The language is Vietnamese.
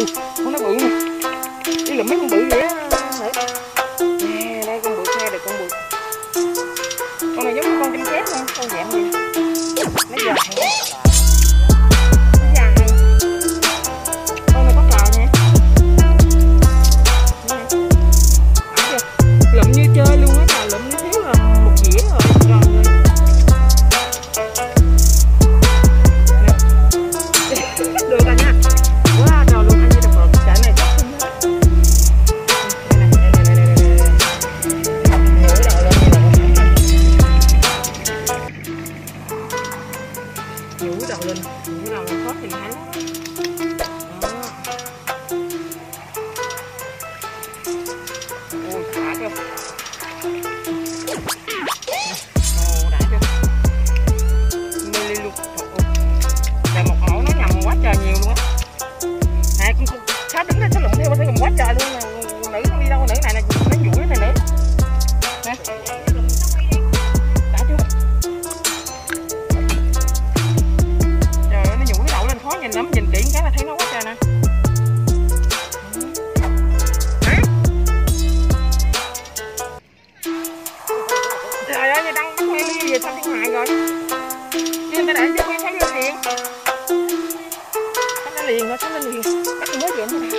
ù con nó bự đi là mấy con bự vậy á. Nè, đây con bự xe được con bự. Con này giống con chim chép không con dạng gì? Nó dài ngửa đầu lên ngửa đầu là khó thì thấy nhìn lắm, nhìn kỹ cái là thấy nó quá trời nè. Trời ơi đang bắt mê ly về sao thiên hại rồi? Nhưng ta để cho quen thấy liền liền thấy nó liền rồi thấy nó liền?